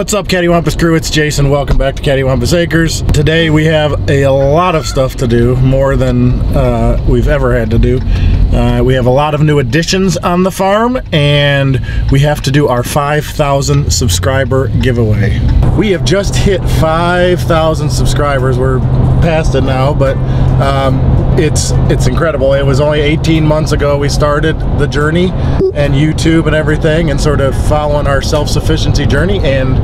What's up, Cattywampus crew? It's Jason. Welcome back to Cattywampus Acres. Today we have a lot of stuff to do, more than uh, we've ever had to do. Uh, we have a lot of new additions on the farm, and we have to do our 5,000 subscriber giveaway. We have just hit 5,000 subscribers. We're past it now, but um, it's it's incredible. It was only 18 months ago we started the journey and YouTube and everything, and sort of following our self-sufficiency journey. And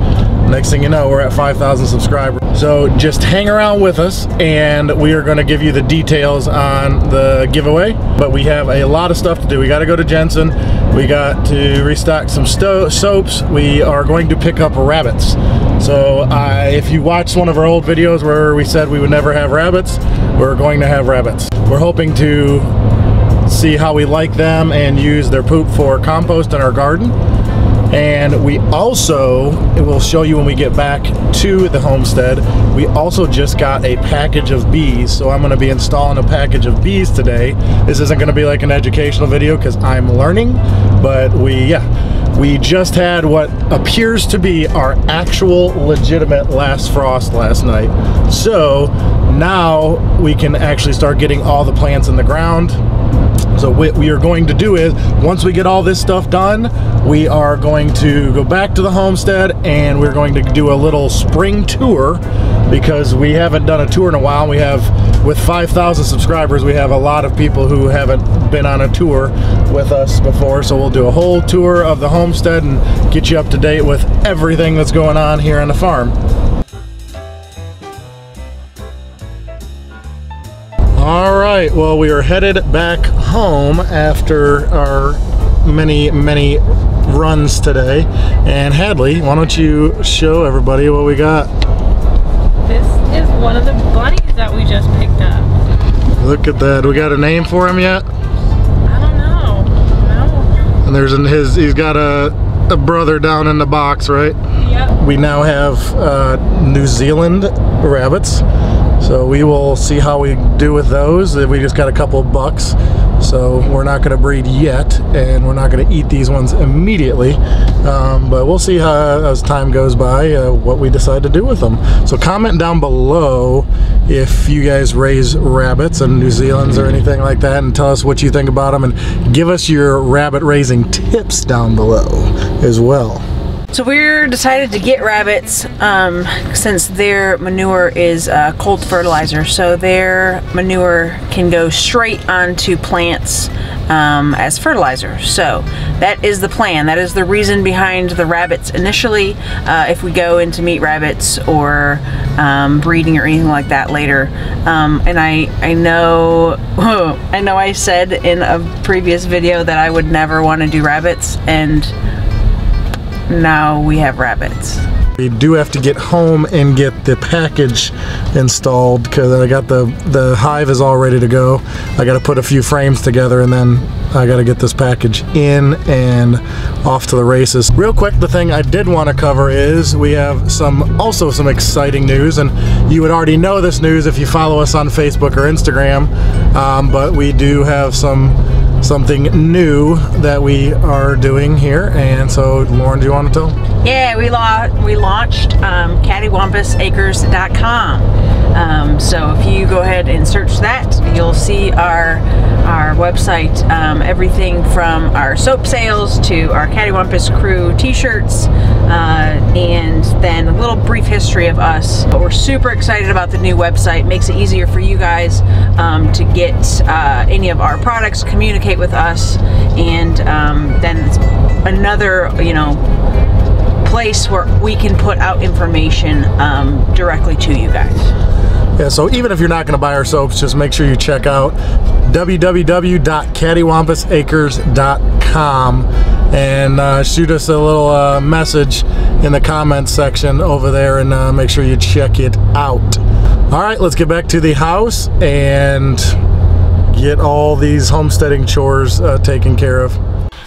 next thing you know, we're at 5,000 subscribers. So just hang around with us, and we are going to give you the details on the giveaway. But we have a lot of stuff to do. We got to go to Jensen. We got to restock some soaps. We are going to pick up rabbits. So uh, if you watched one of our old videos where we said we would never have rabbits, we're going to have rabbits. We're hoping to see how we like them and use their poop for compost in our garden. And we also, it will show you when we get back to the homestead, we also just got a package of bees. So I'm gonna be installing a package of bees today. This isn't gonna be like an educational video because I'm learning, but we, yeah, we just had what appears to be our actual legitimate last frost last night. So now we can actually start getting all the plants in the ground so what we are going to do is, once we get all this stuff done, we are going to go back to the homestead and we're going to do a little spring tour because we haven't done a tour in a while. We have, with 5,000 subscribers, we have a lot of people who haven't been on a tour with us before. So we'll do a whole tour of the homestead and get you up to date with everything that's going on here on the farm. All right, well, we are headed back home after our many, many runs today. And Hadley, why don't you show everybody what we got? This is one of the bunnies that we just picked up. Look at that. We got a name for him yet? I don't know. No. And there's his, he's got a, a brother down in the box, right? Yep. We now have uh, New Zealand rabbits. So we will see how we do with those. We just got a couple bucks. So we're not going to breed yet, and we're not going to eat these ones immediately. Um, but we'll see how, as time goes by, uh, what we decide to do with them. So comment down below if you guys raise rabbits in New Zealand's or anything like that, and tell us what you think about them, and give us your rabbit raising tips down below as well. So we're decided to get rabbits um, since their manure is uh, cold fertilizer. So their manure can go straight onto plants um, as fertilizer. So that is the plan. That is the reason behind the rabbits initially. Uh, if we go into meat rabbits or um, breeding or anything like that later. Um, and I, I know, I know I said in a previous video that I would never want to do rabbits and now we have rabbits. We do have to get home and get the package installed because I got the the hive is all ready to go. I got to put a few frames together and then I got to get this package in and off to the races. Real quick, the thing I did want to cover is we have some also some exciting news and you would already know this news if you follow us on Facebook or Instagram, um, but we do have some something new that we are doing here. And so, Lauren, do you want to tell? Yeah, we, la we launched um, cattywampusacres.com. Um, so if you go ahead and search that, you'll see our our website, um, everything from our soap sales to our Cattywampus Crew t-shirts, uh, and then a little brief history of us. But we're super excited about the new website. Makes it easier for you guys um, to get uh, any of our products, communicate with us, and um, then another, you know, place where we can put out information um, directly to you guys. Yeah, so even if you're not going to buy our soaps, just make sure you check out www.cattywampusacres.com and uh, shoot us a little uh, message in the comments section over there and uh, make sure you check it out. All right, let's get back to the house and get all these homesteading chores uh, taken care of.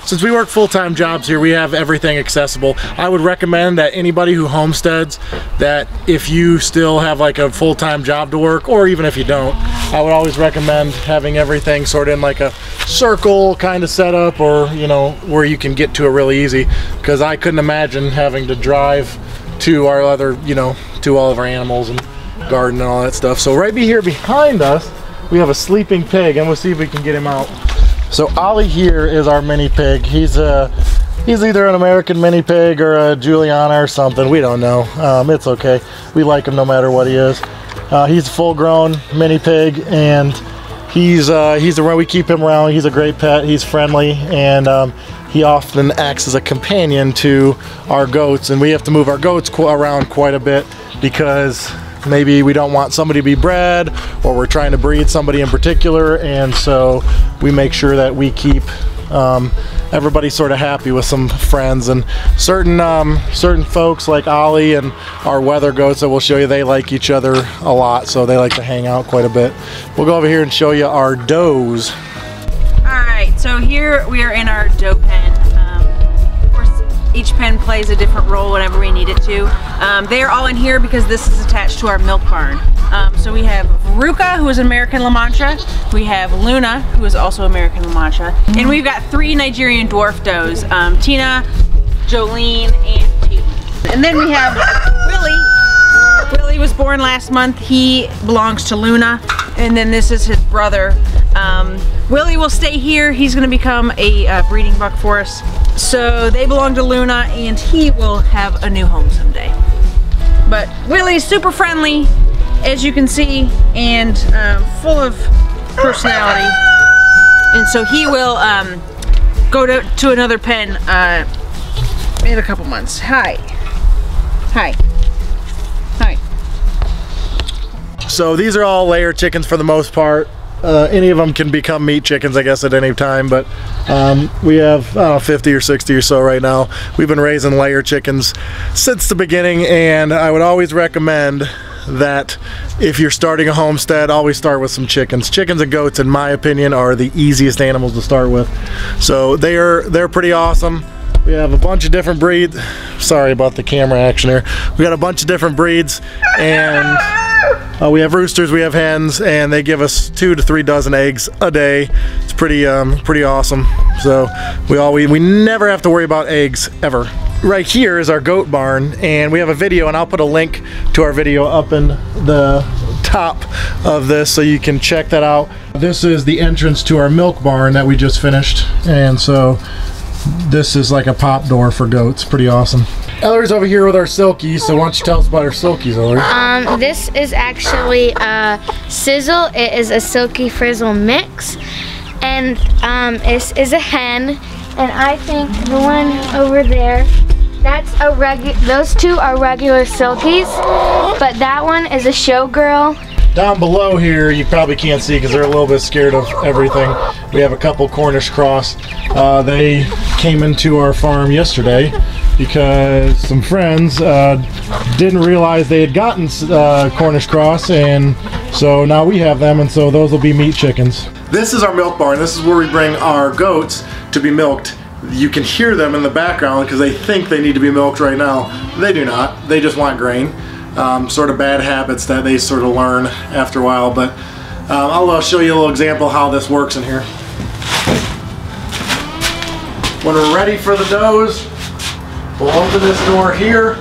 Since we work full-time jobs here, we have everything accessible. I would recommend that anybody who homesteads, that if you still have like a full-time job to work, or even if you don't, I would always recommend having everything sort of in like a circle kind of setup or, you know, where you can get to it really easy. Because I couldn't imagine having to drive to our other, you know, to all of our animals and garden and all that stuff. So right here behind us, we have a sleeping pig, and we'll see if we can get him out. So Ollie here is our mini pig. He's a he's either an American mini pig or a Juliana or something. We don't know. Um, it's okay. We like him no matter what he is. Uh, he's a full-grown mini pig, and he's uh, he's around. We keep him around. He's a great pet. He's friendly, and um, he often acts as a companion to our goats. And we have to move our goats around quite a bit because maybe we don't want somebody to be bred, or we're trying to breed somebody in particular, and so we make sure that we keep um, everybody sort of happy with some friends. And certain um, certain folks like Ollie and our weather goats that we'll show you they like each other a lot so they like to hang out quite a bit. We'll go over here and show you our does. All right, so here we are in our doe pen. Each pen plays a different role whenever we need it to. Um, they are all in here because this is attached to our milk barn. Um, so we have Ruka, who is an American La Mancha. We have Luna, who is also American La Mancha. And we've got three Nigerian dwarf does, um, Tina, Jolene, and. And then we have Willie, Willie was born last month. He belongs to Luna, and then this is his brother. Um, Willie will stay here. He's going to become a uh, breeding buck for us. So they belong to Luna, and he will have a new home someday. But Willie's super friendly, as you can see, and um, full of personality. And so he will um, go to, to another pen uh, in a couple months. Hi. Hi. Hi. so these are all layer chickens for the most part uh, any of them can become meat chickens I guess at any time but um, we have know, 50 or 60 or so right now. We've been raising layer chickens since the beginning and I would always recommend that if you're starting a homestead always start with some chickens. Chickens and goats in my opinion are the easiest animals to start with. So they are they're pretty awesome. We have a bunch of different breeds sorry about the camera action here. We got a bunch of different breeds and uh, we have roosters, we have hens, and they give us two to three dozen eggs a day. It's pretty, um, pretty awesome. So we all we, we never have to worry about eggs ever. Right here is our goat barn, and we have a video, and I'll put a link to our video up in the top of this so you can check that out. This is the entrance to our milk barn that we just finished, and so this is like a pop door for goats. Pretty awesome. Ellery's over here with our silkies, so why don't you tell us about our silkies, Ellery? Um, this is actually a sizzle. It is a silky frizzle mix, and um, this is a hen. And I think the one over there, that's a regu- Those two are regular silkies, but that one is a showgirl. Down below here, you probably can't see because they're a little bit scared of everything. We have a couple Cornish cross. Uh, they came into our farm yesterday because some friends uh, didn't realize they had gotten uh, Cornish cross, and so now we have them, and so those will be meat chickens. This is our milk barn. This is where we bring our goats to be milked. You can hear them in the background because they think they need to be milked right now. They do not. They just want grain. Um, sort of bad habits that they sort of learn after a while. But um, I'll uh, show you a little example how this works in here. When we're ready for the does, we'll open this door here.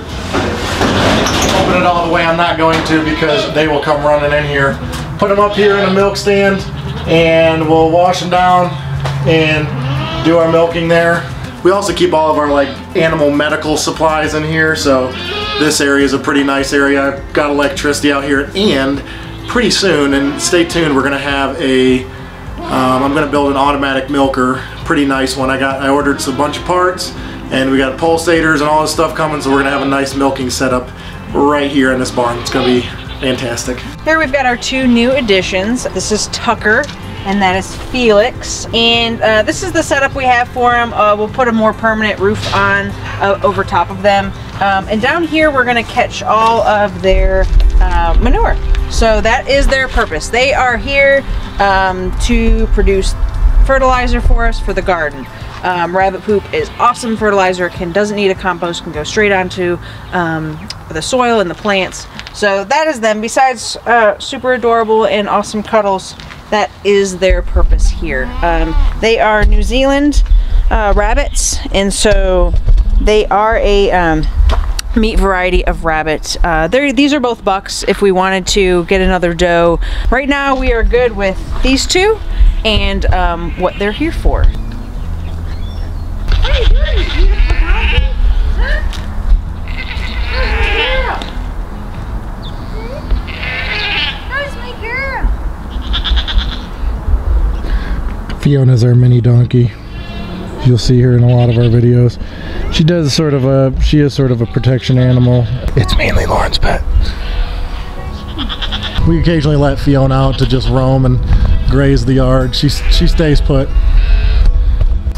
Open it all the way. I'm not going to because they will come running in here. Put them up here in a milk stand and we'll wash them down and do our milking there. We also keep all of our like animal medical supplies in here, so this area is a pretty nice area. I've got electricity out here, and pretty soon, and stay tuned, we're gonna have a. Um, I'm gonna build an automatic milker, pretty nice one. I got I ordered a bunch of parts, and we got pulsators and all this stuff coming, so we're gonna have a nice milking setup right here in this barn. It's gonna be fantastic. Here we've got our two new additions. This is Tucker and that is Felix. And uh, this is the setup we have for them. Uh, we'll put a more permanent roof on uh, over top of them. Um, and down here we're gonna catch all of their uh, manure. So that is their purpose. They are here um, to produce fertilizer for us for the garden. Um, rabbit poop is awesome fertilizer. Can doesn't need a compost. Can go straight onto um, the soil and the plants. So that is them. Besides uh, super adorable and awesome cuddles, that is their purpose here. Um, they are New Zealand uh, rabbits, and so they are a um, meat variety of rabbit. Uh, these are both bucks if we wanted to get another doe. Right now we are good with these two and um, what they're here for. What are you doing, you beautiful donkey? Huh? Where's my girl? Fiona's our mini donkey. You'll see her in a lot of our videos. She does sort of a, she is sort of a protection animal. It's mainly Lauren's pet. We occasionally let Fiona out to just roam and graze the yard. She, she stays put.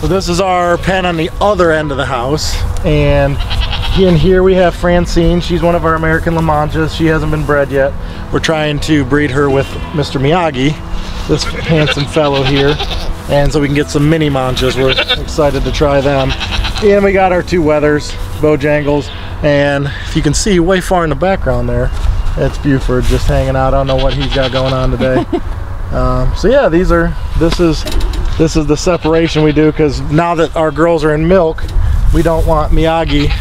So this is our pen on the other end of the house. And in here we have Francine. She's one of our American La Manchas. She hasn't been bred yet. We're trying to breed her with Mr. Miyagi, this handsome fellow here. And so we can get some mini manchas. We're excited to try them. And we got our two weathers, Bojangles. And if you can see way far in the background there, that's Buford just hanging out. I don't know what he's got going on today. um, so yeah, these are, this is, this is the separation we do because now that our girls are in milk, we don't want Miyagi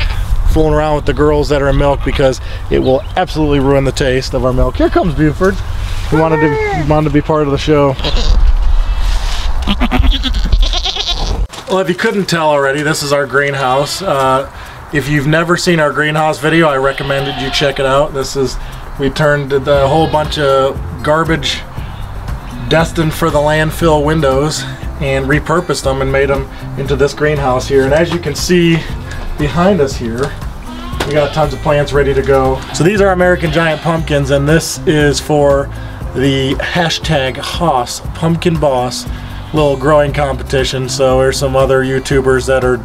fooling around with the girls that are in milk because it will absolutely ruin the taste of our milk. Here comes Buford. He wanted to, wanted to be part of the show. Well, if you couldn't tell already, this is our greenhouse. Uh, if you've never seen our greenhouse video, I recommended you check it out. This is, we turned the whole bunch of garbage destined for the landfill windows and repurposed them and made them into this greenhouse here. And as you can see behind us here, we got tons of plants ready to go. So these are American Giant Pumpkins and this is for the hashtag Hoss Pumpkin Boss little growing competition. So there's some other YouTubers that are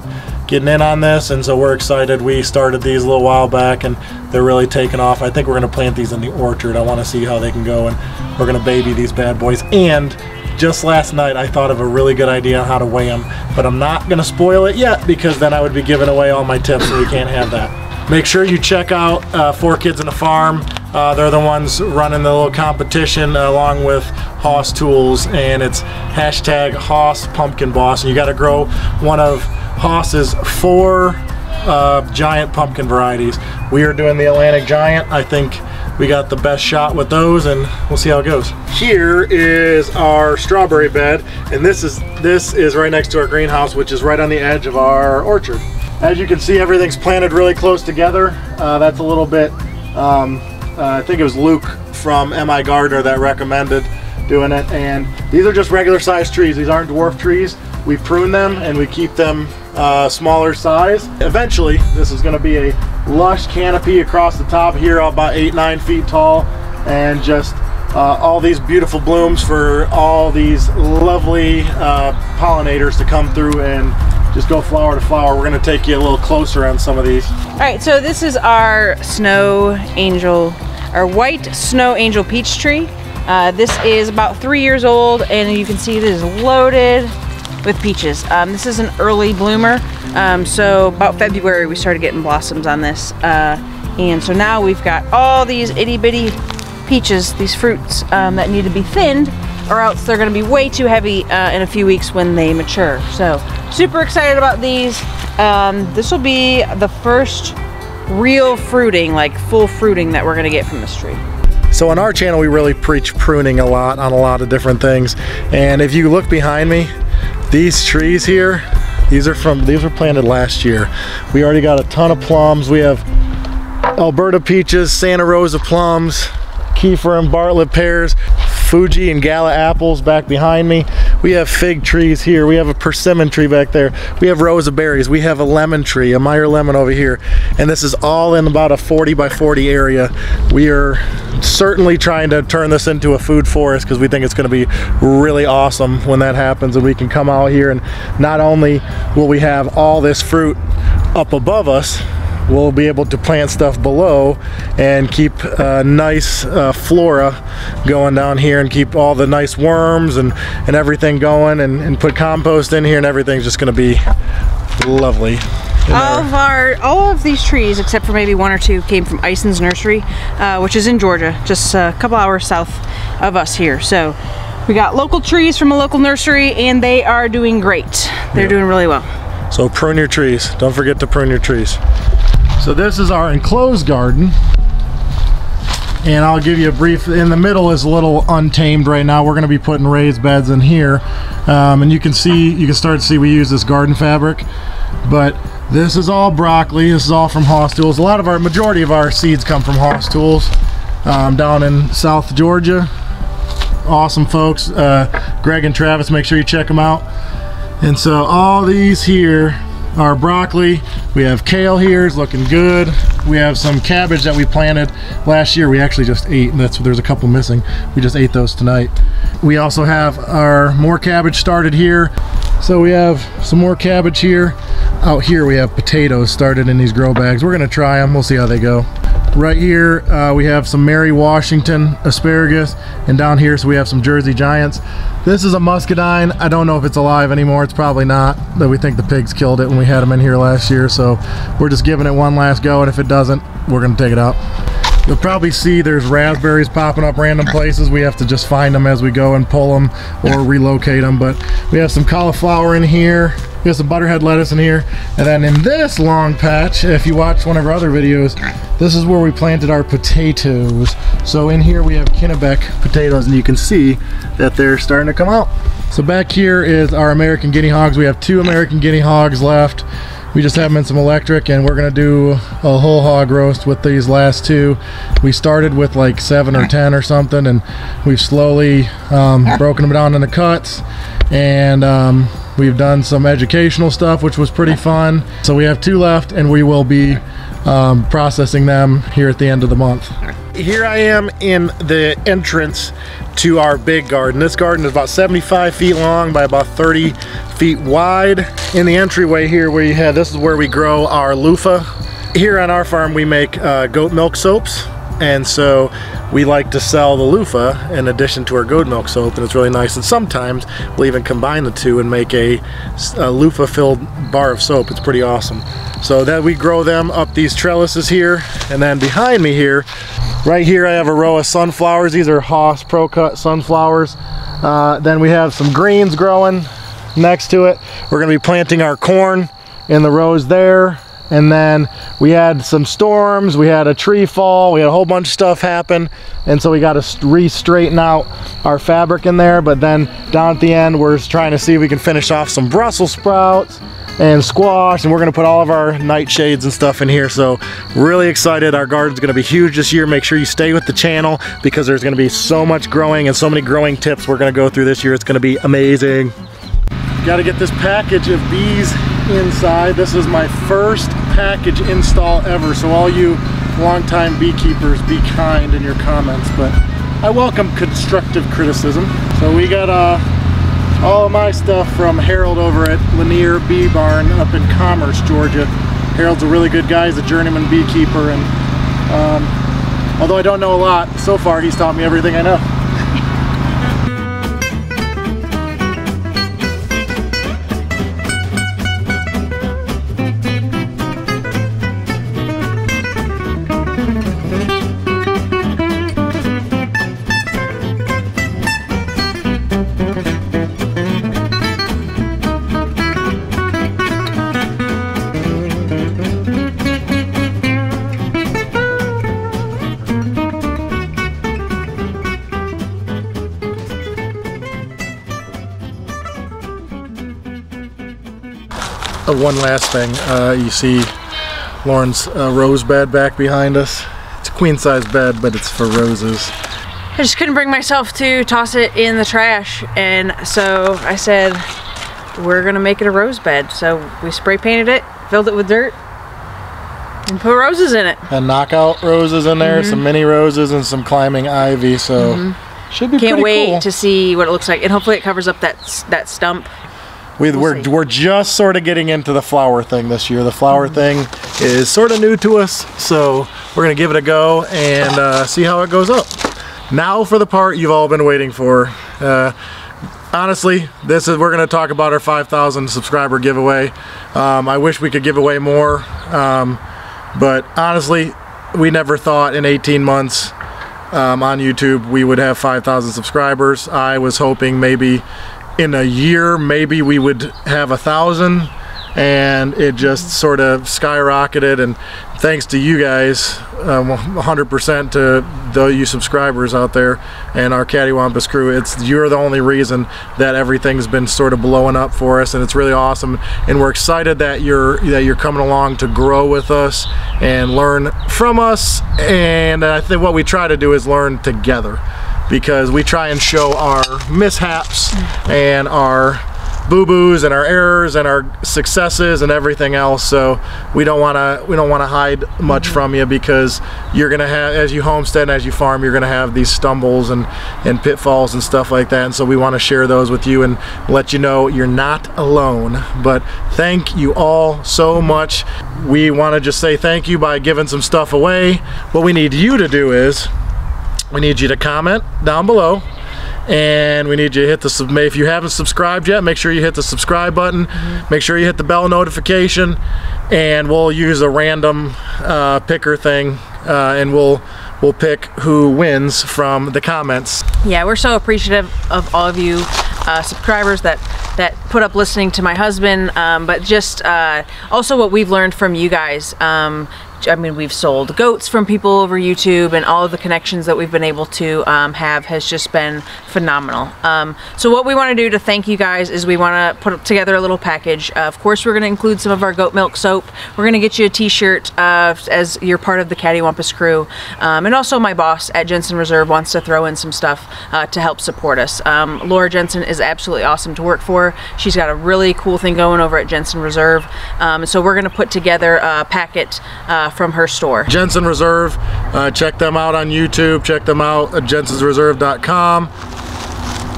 getting in on this and so we're excited. We started these a little while back and they're really taking off. I think we're gonna plant these in the orchard. I wanna see how they can go and we're gonna baby these bad boys. And just last night I thought of a really good idea on how to weigh them, but I'm not gonna spoil it yet because then I would be giving away all my tips and we can't have that. Make sure you check out uh, Four Kids in the Farm. Uh, they're the ones running the little competition along with Hoss Tools, and it's hashtag Hoss Pumpkin Boss. And you got to grow one of Hoss's four uh, giant pumpkin varieties. We are doing the Atlantic Giant. I think we got the best shot with those, and we'll see how it goes. Here is our strawberry bed, and this is this is right next to our greenhouse, which is right on the edge of our orchard. As you can see, everything's planted really close together. Uh, that's a little bit. Um, uh, I think it was Luke from MIgardener that recommended doing it. And these are just regular sized trees. These aren't dwarf trees. We prune them and we keep them uh, smaller size. Eventually, this is going to be a lush canopy across the top here, about eight, nine feet tall, and just uh, all these beautiful blooms for all these lovely uh, pollinators to come through and just go flower to flower. We're going to take you a little closer on some of these. All right, so this is our snow angel, our white snow angel peach tree. Uh, this is about three years old, and you can see it is loaded with peaches. Um, this is an early bloomer, um, so about February we started getting blossoms on this. Uh, and so now we've got all these itty bitty peaches, these fruits um, that need to be thinned or else they're going to be way too heavy uh, in a few weeks when they mature. So super excited about these. Um, this will be the first real fruiting, like full fruiting that we're to get from this tree. So on our channel, we really preach pruning a lot on a lot of different things. And if you look behind me, these trees here, these are from, these were planted last year. We already got a ton of plums. We have Alberta peaches, Santa Rosa plums, Kiefer and Bartlett pears, Fuji and Gala apples back behind me. We have fig trees here. We have a persimmon tree back there. We have rows of berries. We have a lemon tree, a Meyer lemon over here. And this is all in about a 40 by 40 area. We are certainly trying to turn this into a food forest because we think it's going to be really awesome when that happens and we can come out here and not only will we have all this fruit up above us we'll be able to plant stuff below and keep a nice uh, flora going down here and keep all the nice worms and, and everything going and, and put compost in here and everything's just going to be lovely. All of our, all of these trees, except for maybe one or two, came from Ison's Nursery, uh, which is in Georgia, just a couple hours south of us here. So we got local trees from a local nursery, and they are doing great. They're Yeah. doing really well. So prune your trees. Don't forget to prune your trees. So this is our enclosed garden. And I'll give you a brief, in the middle is a little untamed right now. We're gonna be putting raised beds in here. Um, and you can see, you can start to see we use this garden fabric. But this is all broccoli. This is all from Hoss Tools. A lot of our, majority of our seeds come from Hoss Tools um, down in South Georgia. Awesome folks. Uh, Greg and Travis, make sure you check them out. And so all these here are broccoli. We have kale here, it's looking good. We have some cabbage that we planted last year. We actually just ate, and that's there's a couple missing. We just ate those tonight. We also have our more cabbage started here. So we have some more cabbage here. Out here we have potatoes started in these grow bags. We're gonna try them, we'll see how they go. Right here uh, we have some Mary Washington asparagus and down here so we have some Jersey Giants. This is a muscadine. I don't know if it's alive anymore. It's probably not. But we think the pigs killed it when we had them in here last year. So we're just giving it one last go and if it doesn't, we're gonna take it out. You'll probably see there's raspberries popping up random places. We have to just find them as we go and pull them or relocate them. But we have some cauliflower in here. We have some butterhead lettuce in here. And then in this long patch, if you watch one of our other videos, this is where we planted our potatoes. So in here we have Kennebec potatoes and you can see that they're starting to come out. So back here is our American guinea hogs. We have two American guinea hogs left. We just have them in some electric and we're gonna do a whole hog roast with these last two. We started with like seven or 10 or something and we've slowly um, broken them down into cuts and um, we've done some educational stuff which was pretty fun. So we have two left and we will be um, processing them here at the end of the month. Here I am in the entrance to our big garden. This garden is about 75 feet long by about 30 feet wide. In the entryway here we have, this is where we grow our loofah. Here on our farm we make uh, goat milk soaps and so we like to sell the loofah in addition to our goat milk soap and it's really nice. And sometimes we'll even combine the two and make a, a loofah filled bar of soap. It's pretty awesome. So that we grow them up these trellises here and then behind me here right here I have a row of sunflowers. These are Hoss Pro Cut sunflowers. Uh, then we have some greens growing next to it. We're gonna be planting our corn in the rows there and then we had some storms we had a tree fall we had a whole bunch of stuff happen. And so we got to re-straighten out our fabric in there but then down at the end we're trying to see if we can finish off some Brussels sprouts and squash and we're going to put all of our nightshades and stuff in here. So really excited. Our garden's going to be huge this year. Make sure you stay with the channel because there's going to be so much growing and so many growing tips we're going to go through this year. It's going to be amazing. Got to get this package of bees inside. This is my first package install ever, so all you longtime beekeepers, be kind in your comments, but I welcome constructive criticism. So we got uh, all of my stuff from Harold over at Lanier Bee Barn up in Commerce, Georgia. Harold's a really good guy, he's a journeyman beekeeper, and um, although I don't know a lot, so far he's taught me everything I know. One last thing, uh, you see Lauren's uh, rose bed back behind us. It's a queen size bed, but it's for roses. I just couldn't bring myself to toss it in the trash, and so I said, we're gonna make it a rose bed. So we spray painted it, filled it with dirt, and put roses in it. And knockout roses in there, mm -hmm. some mini roses, and some climbing ivy. So mm -hmm. should be Can't wait cool. to see what it looks like, and hopefully it covers up that that stump we, we'll we're, we're just sort of getting into the flower thing this year. The flower mm -hmm. thing is sort of new to us, so we're gonna give it a go and uh, see how it goes up. Now for the part you've all been waiting for. Uh, honestly, this is we're gonna talk about our 5,000 subscriber giveaway. Um, I wish we could give away more, um, but honestly, we never thought in 18 months um, on YouTube we would have 5,000 subscribers. I was hoping maybe in a year maybe we would have a thousand and it just sort of skyrocketed. And thanks to you guys, um, 100% to the you subscribers out there and our Cattywampus crew. It's you're the only reason that everything's been sort of blowing up for us, and it's really awesome. And we're excited that you're that you're coming along to grow with us and learn from us. And I think what we try to do is learn together because we try and show our mishaps and our boo-boos and our errors and our successes and everything else. So we don't want to we don't want to hide much from you because you're gonna have as you homestead and as you farm you're gonna have these stumbles and and pitfalls and stuff like that. And so we want to share those with you and let you know you're not alone. But thank you all so much. We want to just say thank you by giving some stuff away. What we need you to do is we need you to comment down below and we need you to hit the sub if you haven't subscribed yet make sure you hit the subscribe button make sure you hit the bell notification and we'll use a random uh, picker thing uh, and we'll we'll pick who wins from the comments Yeah, we're so appreciative of all of you uh, subscribers that that put up listening to my husband, um, but just uh, also what we've learned from you guys. Um, I mean, we've sold goats from people over YouTube, and all of the connections that we've been able to um, have has just been phenomenal. Um, so, what we want to do to thank you guys is we want to put together a little package. Uh, of course, we're going to include some of our goat milk soap. We're going to get you a T-shirt uh, as you're part of the Cattywampus crew, um, and also my boss at Jensen Reserve wants to throw in some stuff uh, to help support us. Um, Laura Jensen is absolutely awesome to work for. She's got a really cool thing going over at Jensen Reserve, um, so we're going to put together a packet uh, from her store. Jensen Reserve uh, check them out on YouTube check them out at jensensreserve.com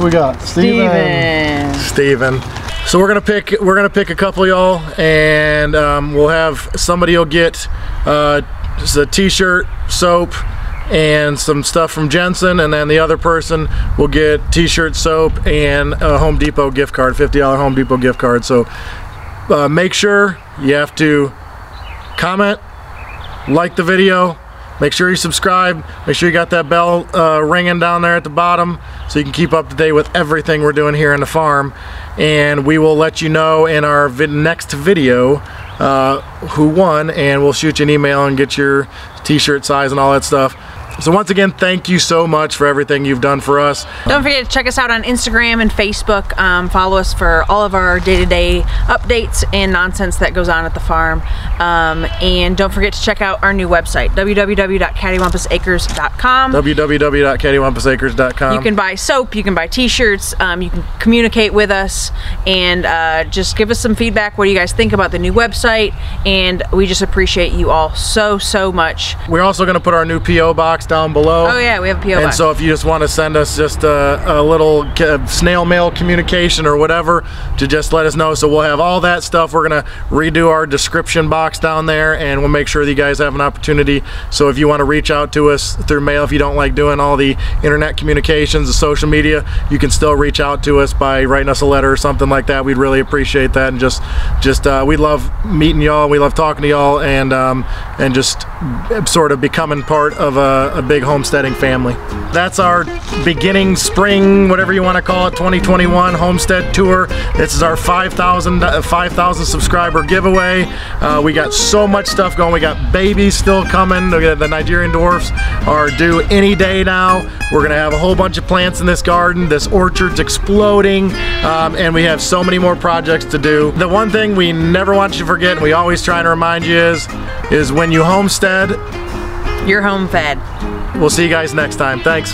we got Steven. Steven. So we're gonna pick we're gonna pick a couple y'all and um, we'll have somebody will get uh, just a t-shirt, soap, and some stuff from Jensen and then the other person will get t-shirt, soap, and a Home Depot gift card, $50 Home Depot gift card. So uh, make sure you have to comment, like the video, make sure you subscribe, make sure you got that bell uh, ringing down there at the bottom so you can keep up to date with everything we're doing here in the farm. And we will let you know in our next video uh, who won and we'll shoot you an email and get your t-shirt size and all that stuff. So once again, thank you so much for everything you've done for us. Don't forget to check us out on Instagram and Facebook. Um, follow us for all of our day-to-day updates and nonsense that goes on at the farm. Um, and don't forget to check out our new website, www.cattywampusacres.com. www.cattywampusacres.com. You can buy soap, you can buy t-shirts, um, you can communicate with us, and uh, just give us some feedback. What do you guys think about the new website? And we just appreciate you all so, so much. We're also going to put our new PO box down below. Oh yeah, we have a PO And so if you just want to send us just a, a little snail mail communication or whatever to just let us know. So we'll have all that stuff. We're going to redo our description box down there and we'll make sure that you guys have an opportunity. So if you want to reach out to us through mail, if you don't like doing all the internet communications, the social media, you can still reach out to us by writing us a letter or something like that. We'd really appreciate that. And just, just uh, we love meeting y'all. We love talking to y'all and, um, and just sort of becoming part of a, a big homesteading family. That's our beginning spring, whatever you want to call it, 2021 homestead tour. This is our 5,000 uh, 5,000 subscriber giveaway. Uh, we got so much stuff going. We got babies still coming. The Nigerian dwarfs are due any day now. We're gonna have a whole bunch of plants in this garden. This orchard's exploding, um, and we have so many more projects to do. The one thing we never want you to forget, and we always try to remind you is, is when you homestead, You're home fed. We'll see you guys next time. Thanks.